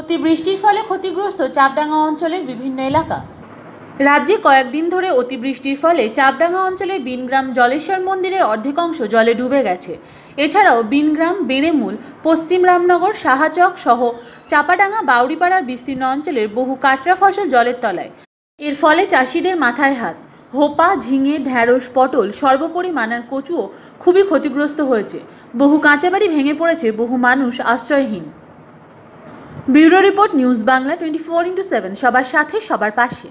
অতিবৃষ্টির ফলে ক্ষতিগ্রস্ত চাপডাঙ্গা অঞ্চলের বিভিন্ন এলাকা। রাজ্যে কয়েকদিন ধরে অতিবৃষ্টির ফলে চাপডাঙ্গা অঞ্চলের বিনগ্রাম জলেশ্বর মন্দিরের অর্ধেকাংশ জলে ডুবে গেছে। এছাড়াও বিনগ্রাম, বেড়েমূল, পশ্চিম রামনগর, সাহাচক সহ চাপাডাঙ্গা বাউরিপাড়ার বিস্তীর্ণ অঞ্চলের বহু কাটরা ফসল জলের তলায়। এর ফলে চাষিদের মাথায় হাত। হোপা, ঝিঙে, ঢ্যাঁড়স, পটল সর্বোপরি মানার কচুও খুবই ক্ষতিগ্রস্ত হয়েছে। বহু কাঁচাবাড়ি ভেঙে পড়েছে, বহু মানুষ আশ্রয়হীন। Bureau report news Bangla twenty four into seven সবার সাথে সবার পাশে।